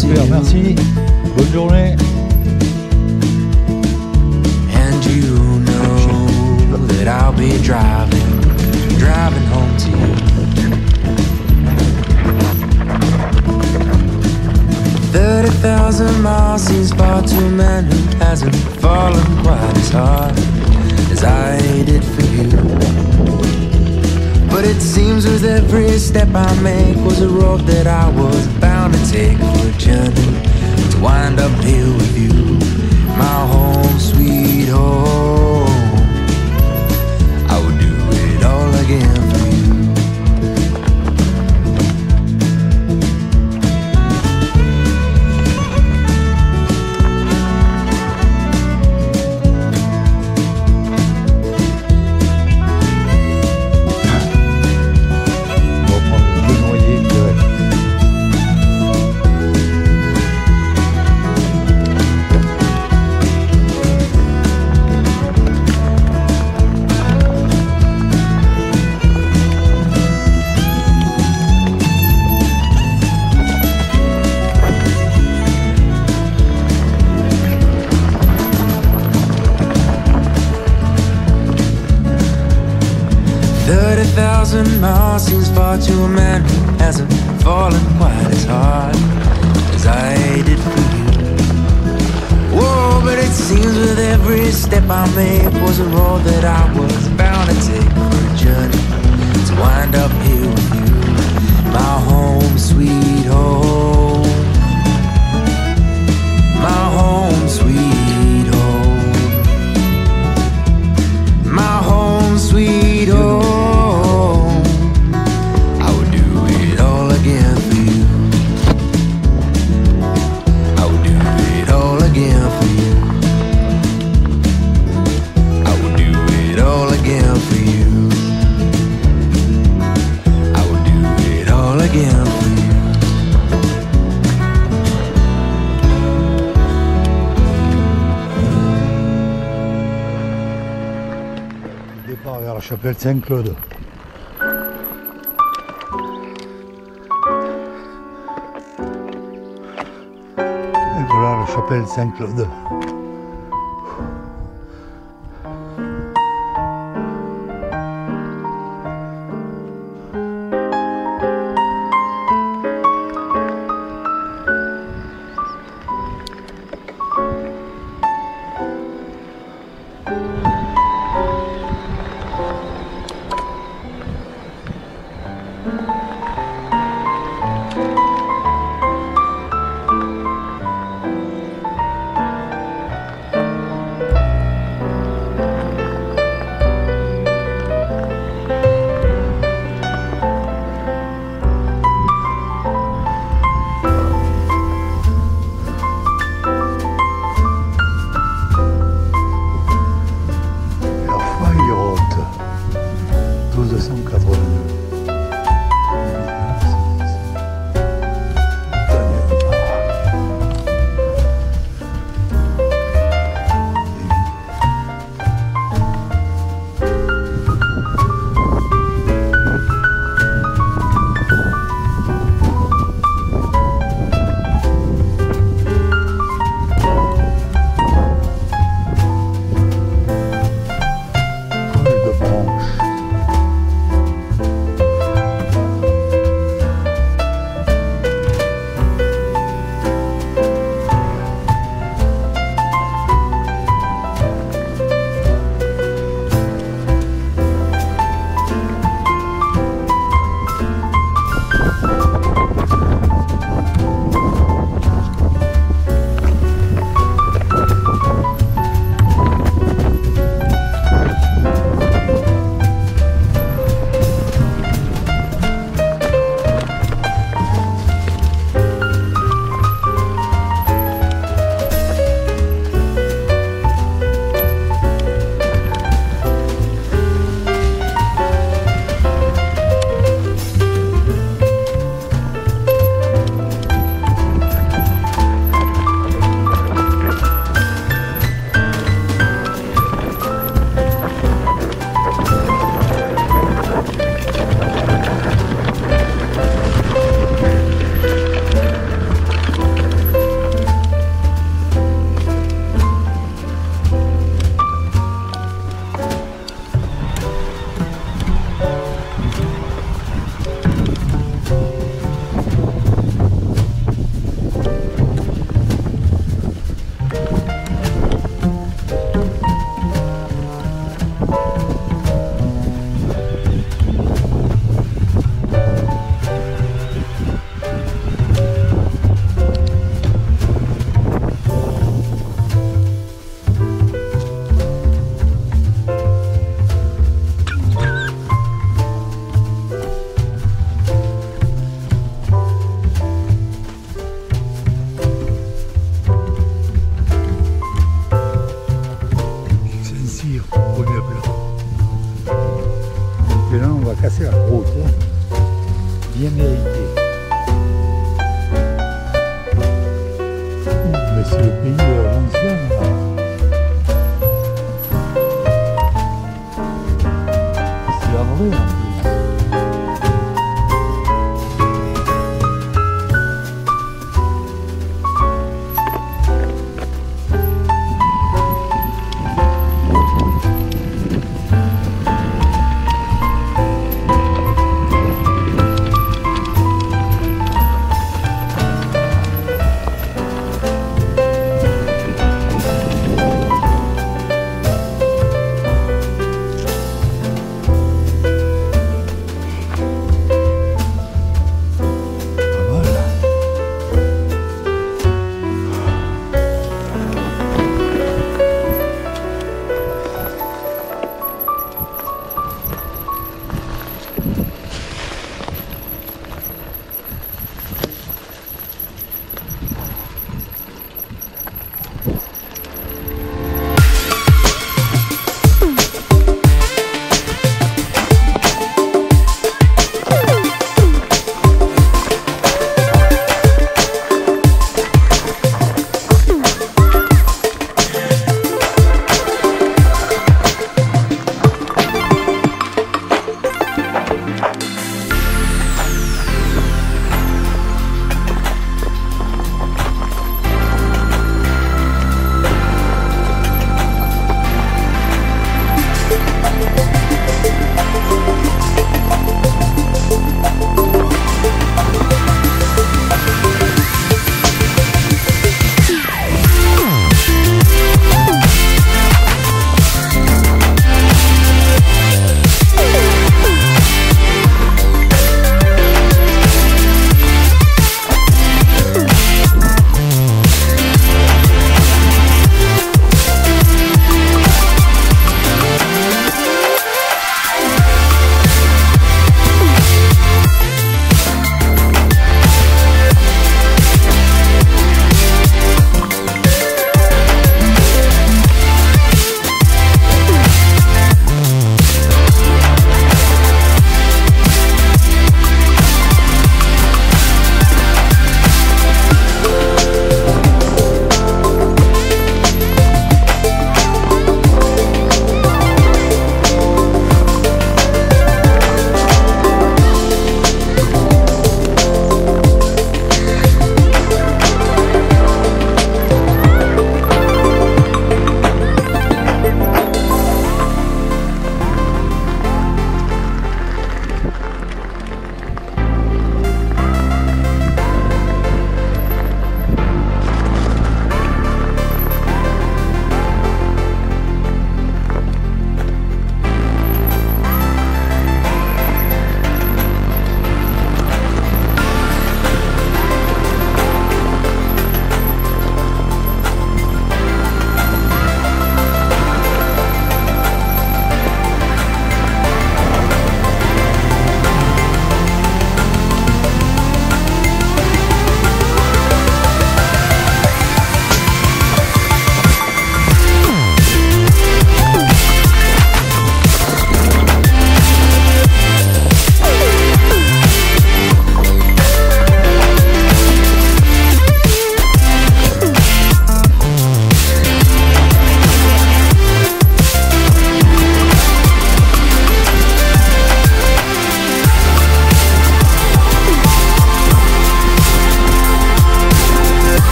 Super, merci. Bonne journée. And you know that I'll be driving, driving home to you. Thirty thousand miles seems far to a hasn't fallen quite as hard as I did for you. But it seems with every step I make was a road that I was bound to take for a journey to wind up here with you, my home, sweet home. I would do it all again for you. Thousand seems far to a man hasn't fallen quite as hard as I did for you. Whoa, but it seems with every step I make was a road that I Saint-Claude. Et voilà la chapelle Saint-Claude.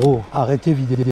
Oh, arrêtez, videz les délais.